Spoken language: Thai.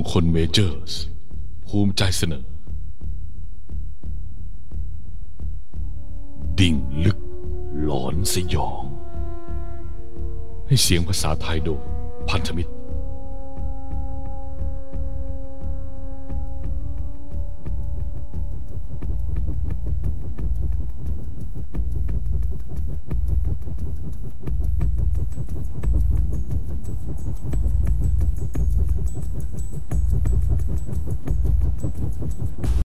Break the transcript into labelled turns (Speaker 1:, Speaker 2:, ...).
Speaker 1: งคลเมเจอร์สภูมิใจเสนอ ดิ่งลึกหลอนสยอง ให้เสียงภาษาไทยโดยพันธมิตร